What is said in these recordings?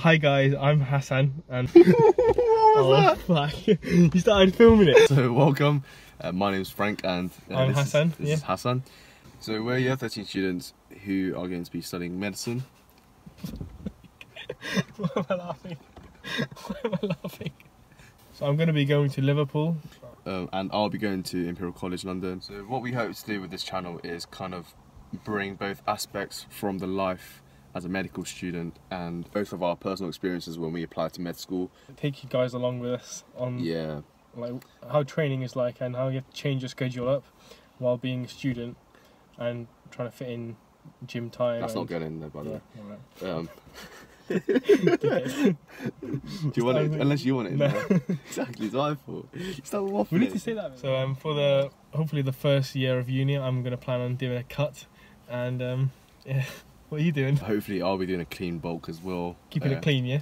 Hi guys, I'm Hassaan and oh fuck, you started filming it. So welcome. Uh, my name's Frank and uh, I'm this Hassaan, Is, this yeah. is Hassaan. So we're year 13 students who are going to be studying medicine. Why am I laughing? Why am I laughing? So I'm going to be going to Liverpool. Um, and I'll be going to Imperial College London. So what we hope to do with this channel is kind of bring both aspects from the life as a medical student and both of our personal experiences when we applied to med school. Take you guys along with us on Yeah, like how training is like and how you have to change your schedule up while being a student and trying to fit in gym time. that's not and- getting in there by the Yeah, way. Um, do you want it? Unless you want it No. exactly, it's my fault. Stop waffling. We need to say that. So um, for the hopefully the first year of uni, I'm gonna plan on doing a cut, and um, yeah, what are you doing? Hopefully I'll be doing a clean bulk as well. Keeping Uh, it clean, yeah.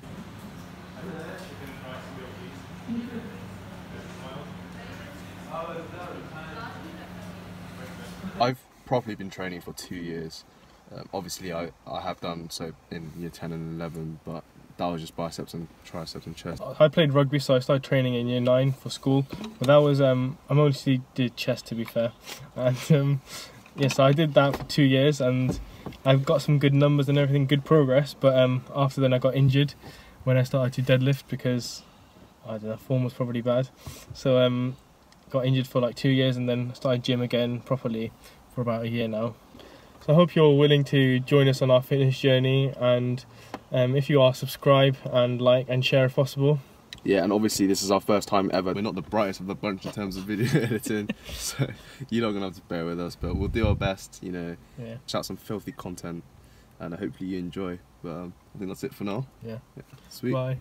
I've probably been training for two years. Um, obviously, I, I have done so in year 10 and 11, but that was just biceps and triceps and chest. I played rugby, so I started training in year nine for school. But that was um, I mostly did chest to be fair, and um, yeah, so I did that for two years, and I've got some good numbers and everything, good progress. But um, after then, I got injured when I started to deadlift because I don't know, form was probably bad. So um, got injured for like two years, and then started gym again properly for about a year now. So I hope you're willing to join us on our fitness journey, and um, if you are, subscribe and like and share if possible. Yeah, and obviously, this is our first time ever. We're not the brightest of the bunch in terms of video editing, so you're not going to have to bear with us, but we'll do our best, you know, Yeah. shout some filthy content, and hopefully you enjoy. But um, I think that's it for now. Yeah. Sweet. Bye.